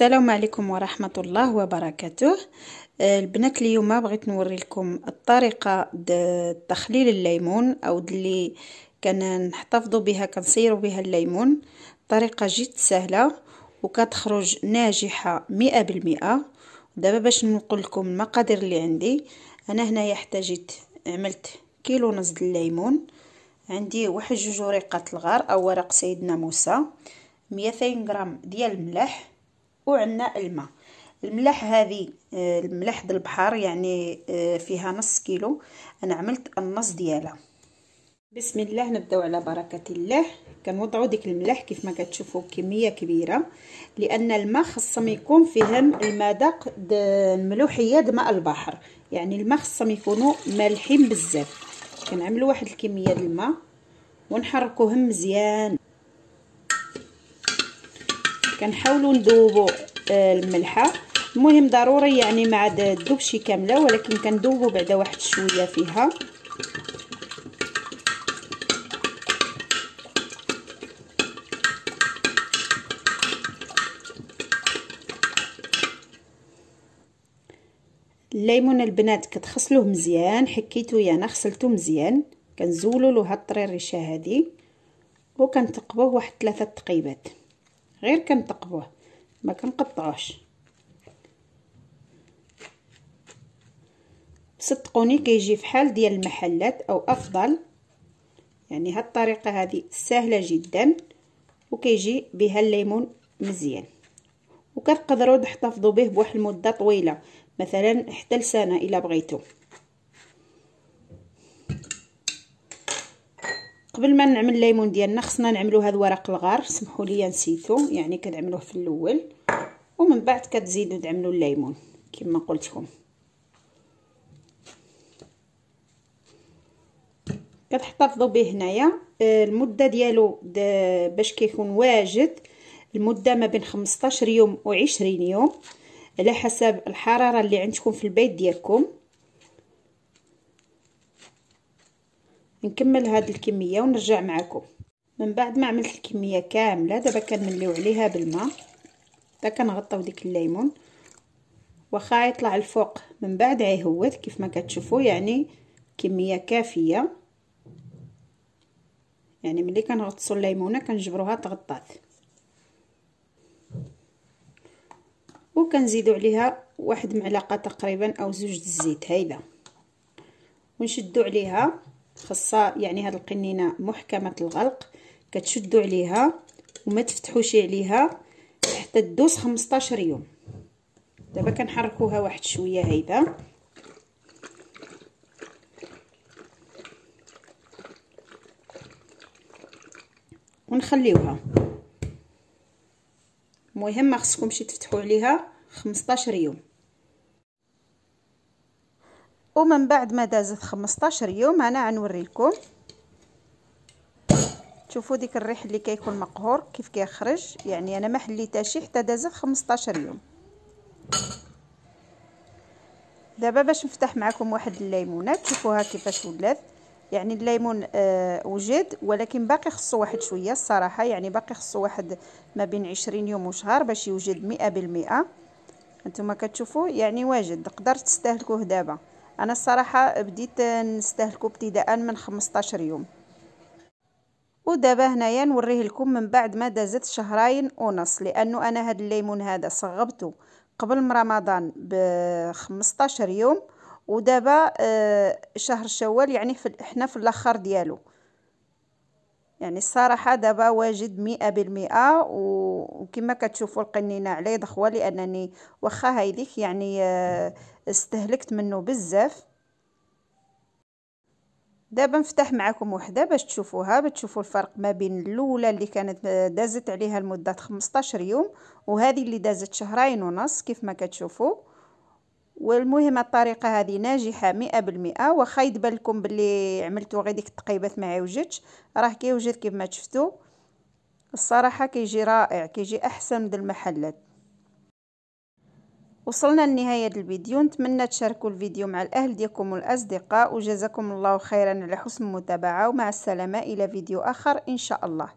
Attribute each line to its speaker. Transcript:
Speaker 1: السلام عليكم ورحمة الله وبركاته. البنات اليوم بغيت نوري لكم الطريقة تخليل الليمون أو اللي كنحتفظوا بها كنصيروا بها الليمون. طريقة جد سهلة وكتخرج ناجحة مئة بالمئة. دابا باش نقول لكم المقادير اللي عندي. أنا هنايا احتاجيت عملت كيلو ونص الليمون. عندي واحد جوج وريقات الغار أو ورق سيدنا موسى. ميتين غرام ديال الملح. وعندنا الماء. الملح هذه آه، الملح د البحر يعني آه، فيها نص كيلو. أنا عملت النص ديالها. بسم الله نبداو على بركة الله. كنوضعوا ديك الملح كيف ما كتشوفوا كمية كبيرة لأن الماء خصهم يكون فيهم المذاق الملوحية د ماء البحر. يعني الماء خصهم يكونوا مالحين بزاف. كنعملوا واحد الكمية د الماء ونحركوهم مزيان. كنحاولوا نذوبوا آه، الملحة. المهم ضروري يعني ما عاد تذوبش كاملة ولكن كنذوبوا بعدا واحد شوية فيها. الليمون البنات كتغسلوه مزيان حكيتو أنا غسلته مزيان. كنزولوا له هاد الطريريشه هادي وكنتقبوه واحد ثلاثة تقيبات غير كنتقبوه ما كنقطعوش. صدقوني كيجي فحال ديال المحلات أو أفضل. يعني هاد الطريقة هذه سهلة جدا وكيجي بها الليمون مزيان. وكتقدروا تحتفظوا به بواحد المدة طويلة مثلا حتى لسنة إلا بغيتو. قبل ما نعمل الليمون ديالنا خصنا نعملو هذا ورق الغار. سمحوا لي نسيتو يعني كنعملوه في الأول. ومن بعد كتزيدوا تعملوا الليمون كما قلت لكم كتحتفظوا به هنايا. آه، المدة ديالو باش كيكون واجد المدة ما بين 15 يوم و20 يوم على حسب الحرارة اللي عندكم في البيت ديالكم. نكمل هاد الكمية ونرجع معكم من بعد ما عملت الكمية كاملة دابا كنمليو عليها بالماء. دابا كنغطيو ديك الليمون. واخا يطلع الفوق من بعد عيهوت كيف ما كتشوفوا يعني كمية كافية. يعني ملي كنغطسوا الليمونة كنجبروها تغطات. وكنزيدوا عليها واحد معلقة تقريبا أو زوج الزيت هيدا ونشدوا عليها. خاصها يعني هاد القنينة محكمة الغلق كتشدوا عليها وما تفتحوش عليها حتى تدوز 15 يوم. دابا كنحركوها واحد شوية هيدا. ونخليوها. المهم ما خصكمش تفتحوا عليها 15 يوم. ومن بعد ما دازت 15 يوم أنا غنوري لكم. شوفوا ديك الريح اللي كيكون مقهور كيف كيخرج. يعني أنا ما حليتهاش حتى دازت 15 يوم. دابا باش نفتح معكم واحد الليمونات شوفوها كيفاش ولات. يعني الليمون آه وجد ولكن باقي خصو واحد شوية الصراحة. يعني باقي خصو واحد ما بين 20 يوم وشهر باش يوجد 100% انتما كتشوفوا؟ يعني واجد تقدر تستهلكوه دابا. أنا الصراحة بديت نستهلكو ابتداء من 15 يوم. ودابا هنايا نوريه لكم من بعد ما دازت شهرين ونص لأنه أنا هاد الليمون هذا صغبته قبل رمضان ب 15 يوم ودابا آه شهر شوال يعني إحنا في الأخر ديالو. يعني الصراحة دابا واجد مئة بالمئة وكما كتشوفوا القنينة عليه ضخوة لأنني واخا هيديك يعني آه استهلكت منه بزاف. دابا نفتح معكم وحده باش تشوفوها باش تشوفوا الفرق ما بين الأولى اللي كانت دازت عليها المده 15 يوم وهذه اللي دازت شهرين ونص كيف ما كتشوفوا. والمهم الطريقة هذه ناجحة مئة بالمئة واخا يدبان لكم باللي عملتو غير ديك التقيبات ما عوجتش راه كيوجد كيف ما شفتوا الصراحة كيجي رائع كيجي أحسن من المحلات. وصلنا لنهاية الفيديو. نتمنى تشاركوا الفيديو مع الأهل ديالكم والأصدقاء وجزاكم الله خيرا على حسن المتابعة ومع السلامة. إلى فيديو آخر إن شاء الله.